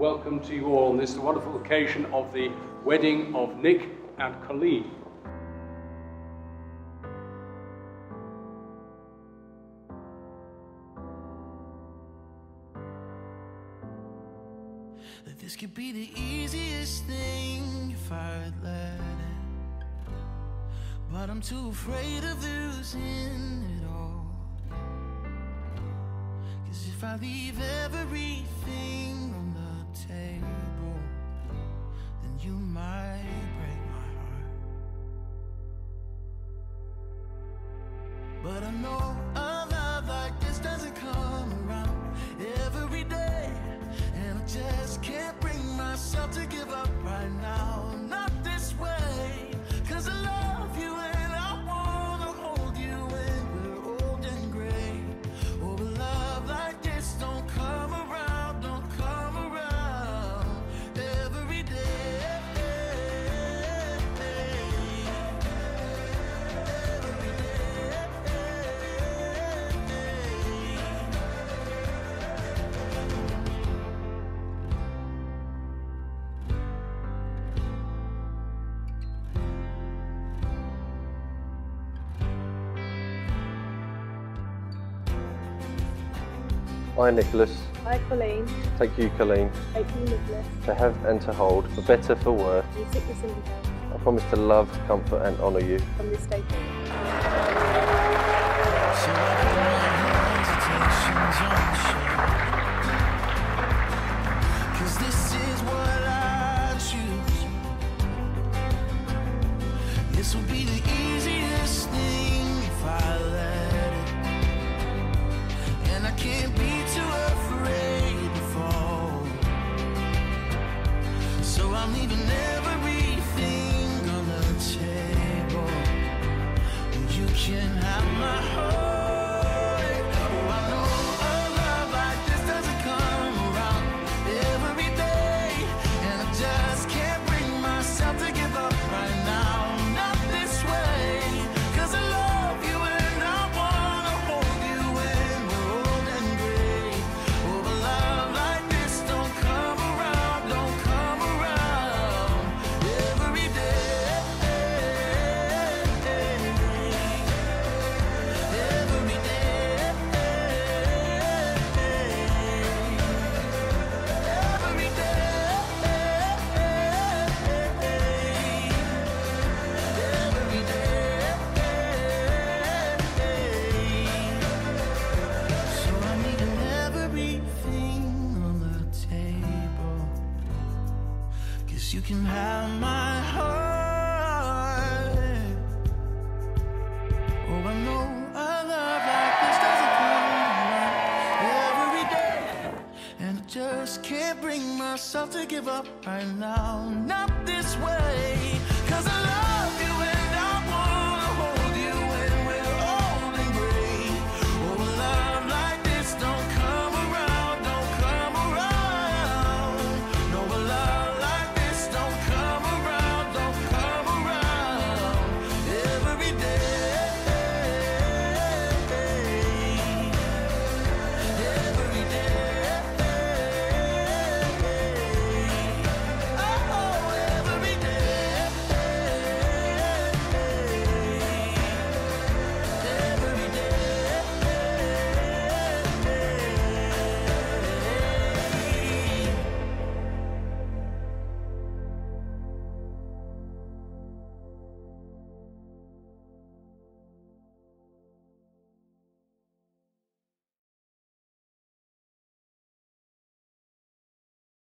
welcome to you all on this wonderful occasion of the wedding of Nick and Colleen. this could be the easiest thing if I'd let it. But I'm too afraid of losing it all. Cause if I leave everything I know a I, Nicholas, I, Colleen, take you, Colleen, take you, Nicholas, to have and to hold, for better, for worse. in sickness and in health, I promise to love, comfort, and honour you. from this day forward. So I put my hesitations on show. Cause this is what I choose. This will be the easiest thing if I let it. And I can't Guess you can have my heart. Oh, I know a love like this doesn't come every day. And I just can't bring myself to give up right now. Not this way.